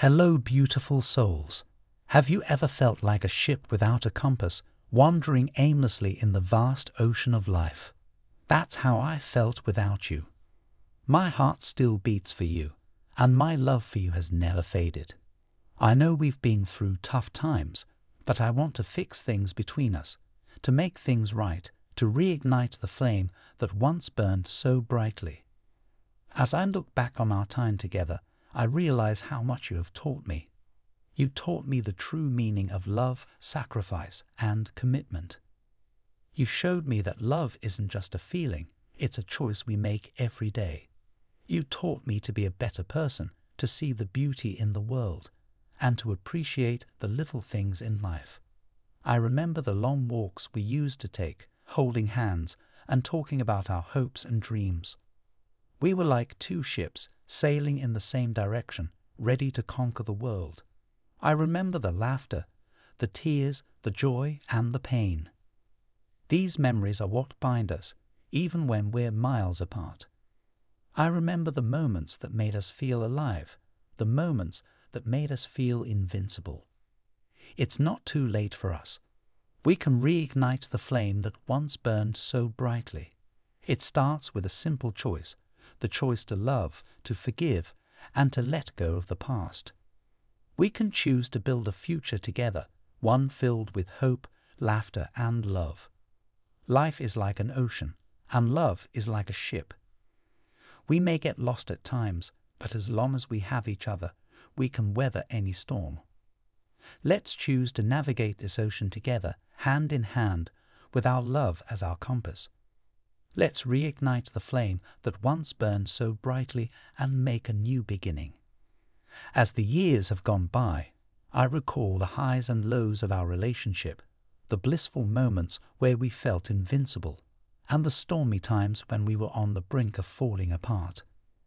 Hello, beautiful souls. Have you ever felt like a ship without a compass, wandering aimlessly in the vast ocean of life? That's how I felt without you. My heart still beats for you, and my love for you has never faded. I know we've been through tough times, but I want to fix things between us, to make things right, to reignite the flame that once burned so brightly. As I look back on our time together, I realize how much you have taught me. You taught me the true meaning of love, sacrifice, and commitment. You showed me that love isn't just a feeling, it's a choice we make every day. You taught me to be a better person, to see the beauty in the world, and to appreciate the little things in life. I remember the long walks we used to take, holding hands and talking about our hopes and dreams. We were like two ships sailing in the same direction, ready to conquer the world. I remember the laughter, the tears, the joy, and the pain. These memories are what bind us, even when we're miles apart. I remember the moments that made us feel alive, the moments that made us feel invincible. It's not too late for us. We can reignite the flame that once burned so brightly. It starts with a simple choice the choice to love, to forgive, and to let go of the past. We can choose to build a future together, one filled with hope, laughter, and love. Life is like an ocean, and love is like a ship. We may get lost at times, but as long as we have each other, we can weather any storm. Let's choose to navigate this ocean together, hand in hand, with our love as our compass. Let's reignite the flame that once burned so brightly and make a new beginning. As the years have gone by, I recall the highs and lows of our relationship, the blissful moments where we felt invincible, and the stormy times when we were on the brink of falling apart.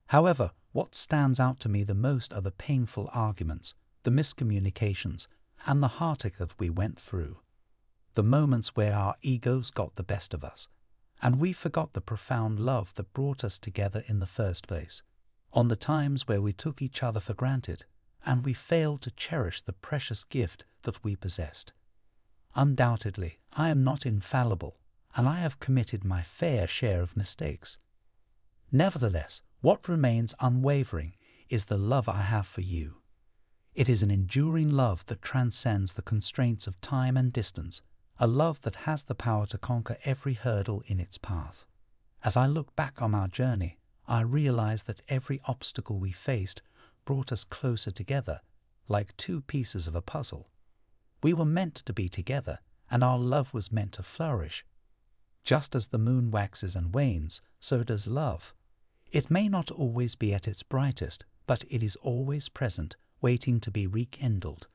However, what stands out to me the most are the painful arguments, the miscommunications, and the heartache that we went through. The moments where our egos got the best of us, and we forgot the profound love that brought us together in the first place on the times where we took each other for granted and we failed to cherish the precious gift that we possessed. Undoubtedly, I am not infallible, and I have committed my fair share of mistakes. Nevertheless, what remains unwavering is the love I have for you. It is an enduring love that transcends the constraints of time and distance, a love that has the power to conquer every hurdle in its path. As I look back on our journey, I realize that every obstacle we faced brought us closer together, like two pieces of a puzzle. We were meant to be together, and our love was meant to flourish. Just as the moon waxes and wanes, so does love. It may not always be at its brightest, but it is always present, waiting to be rekindled.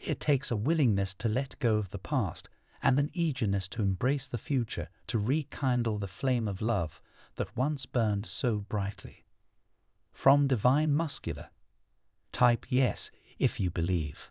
It takes a willingness to let go of the past and an eagerness to embrace the future, to rekindle the flame of love that once burned so brightly. From Divine Masculine. Type yes if you believe.